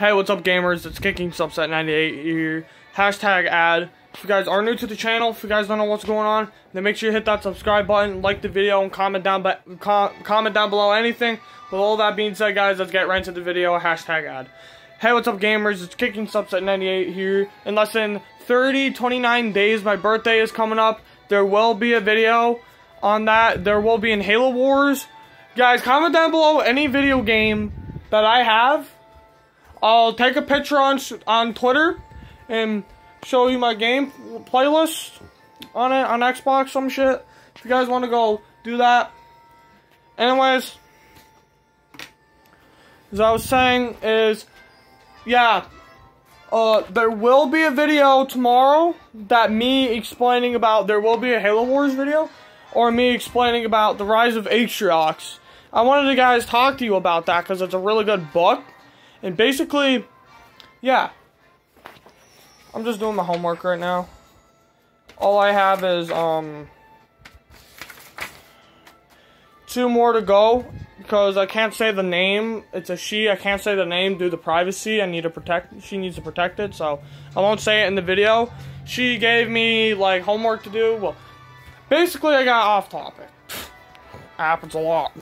Hey, what's up, gamers? It's Kicking Subset98 here. Hashtag ad. If you guys are new to the channel, if you guys don't know what's going on, then make sure you hit that subscribe button, like the video, and comment down com comment down below anything. With all that being said, guys, let's get right into the video. Hashtag ad. Hey, what's up, gamers? It's Kicking Subset98 here. In less than 30, 29 days, my birthday is coming up. There will be a video on that. There will be in Halo Wars. Guys, comment down below any video game that I have. I'll take a picture on on Twitter and show you my game playlist on it on Xbox, some shit. If you guys want to go do that. Anyways, as I was saying is, yeah, uh, there will be a video tomorrow that me explaining about, there will be a Halo Wars video, or me explaining about the rise of Atriox. I wanted to guys talk to you about that because it's a really good book. And basically, yeah, I'm just doing my homework right now. All I have is, um, two more to go because I can't say the name. It's a she. I can't say the name due to privacy. I need to protect. She needs to protect it, so I won't say it in the video. She gave me like homework to do. Well, basically, I got off topic. Happens a lot.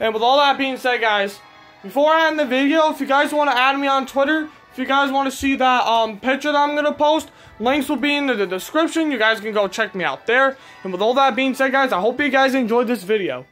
And with all that being said, guys, before I end the video, if you guys want to add me on Twitter, if you guys want to see that um, picture that I'm going to post, links will be in the, description. You guys can go check me out there. And with all that being said, guys, I hope you guys enjoyed this video.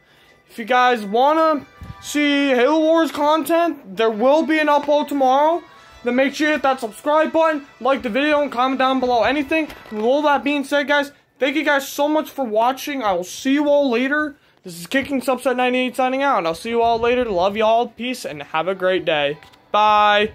If you guys want to see Halo Wars content, there will be an upload tomorrow. Then make sure you hit that subscribe button, like the video, and comment down below anything. And With all that being said, guys, thank you guys so much for watching. I will see you all later. This is Kicking Subset 98 signing out. and I'll see you all later. Love y'all. Peace and have a great day. Bye.